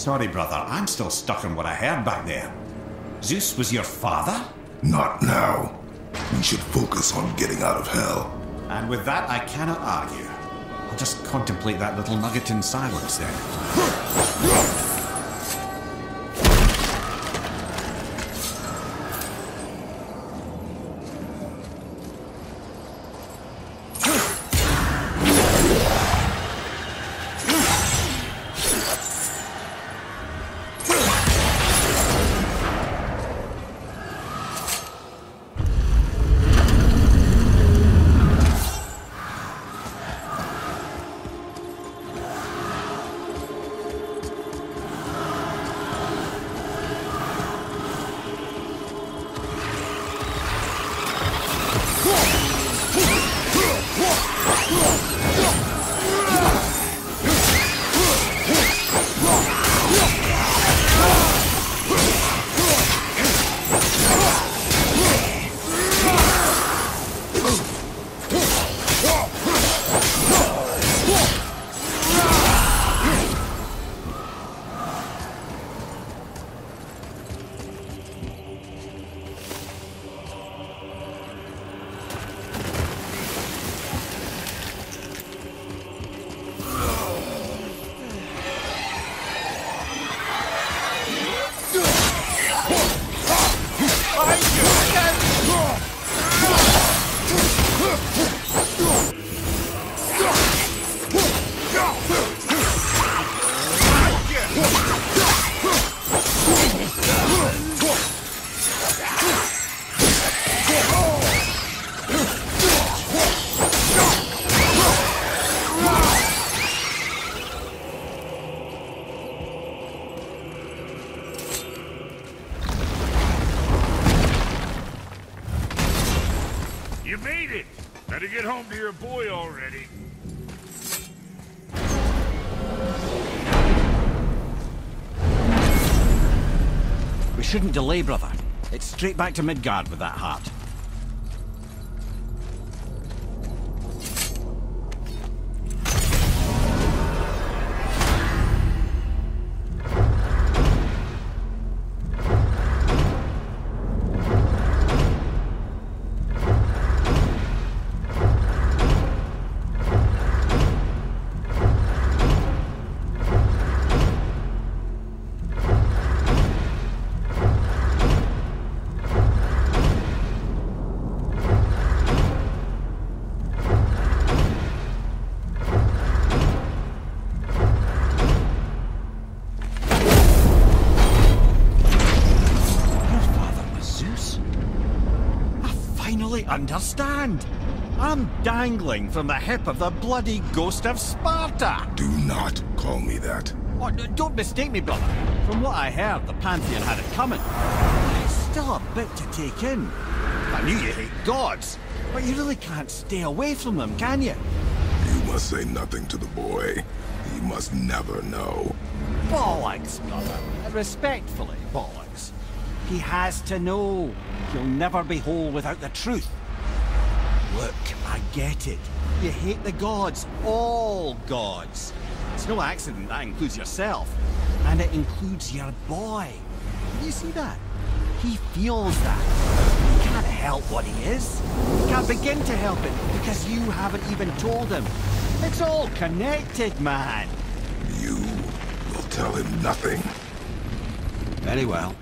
Sorry, brother, I'm still stuck on what I heard back there. Zeus was your father? Not now. We should focus on getting out of hell. And with that, I cannot argue. I'll just contemplate that little nugget in silence then. made it! Better get home to your boy already. We shouldn't delay, brother. It's straight back to Midgard with that heart. Finally understand. I'm dangling from the hip of the bloody ghost of Sparta. Do not call me that. Oh, n- don't mistake me, brother. From what I heard, the Pantheon had it coming. It's still a bit to take in. I knew you hate gods, but you really can't stay away from them, can you? You must say nothing to the boy. He must never know. Bollocks, brother. Respectfully, bollocks. He has to know. He'll never be whole without the truth. Look, I get it. You hate the gods. All gods. It's no accident that includes yourself. And it includes your boy. You see that? He feels that. He can't help what he is. He can't begin to help it because you haven't even told him. It's all connected, man. You will tell him nothing. Very well.